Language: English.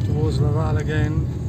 towards Laval again.